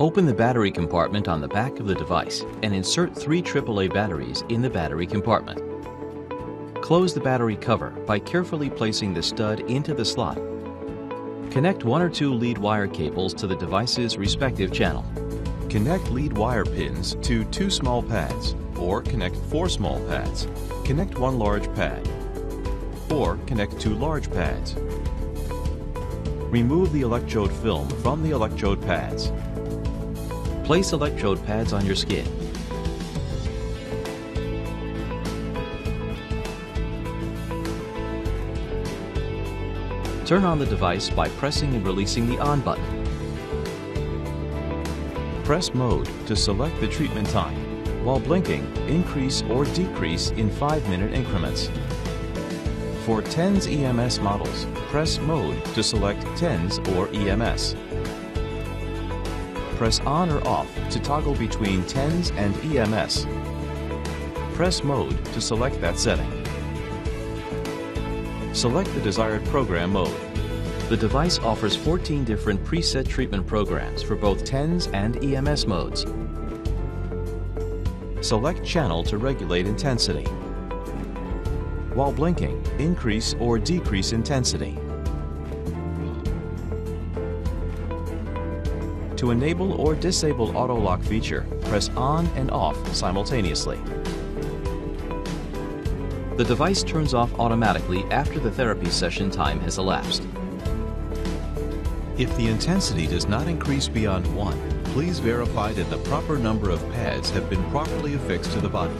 Open the battery compartment on the back of the device and insert three AAA batteries in the battery compartment. Close the battery cover by carefully placing the stud into the slot. Connect one or two lead wire cables to the device's respective channel. Connect lead wire pins to two small pads, or connect four small pads. Connect one large pad, or connect two large pads. Remove the electrode film from the electrode pads. Place electrode pads on your skin. Turn on the device by pressing and releasing the on button. Press Mode to select the treatment time. While blinking, increase or decrease in 5-minute increments. For TENS EMS models, press Mode to select TENS or EMS. Press on or off to toggle between TENS and EMS. Press Mode to select that setting. Select the desired program mode. The device offers 14 different preset treatment programs for both TENS and EMS modes. Select channel to regulate intensity. While blinking, increase or decrease intensity. To enable or disable auto lock feature, press on and off simultaneously. The device turns off automatically after the therapy session time has elapsed. If the intensity does not increase beyond 1, please verify that the proper number of pads have been properly affixed to the body.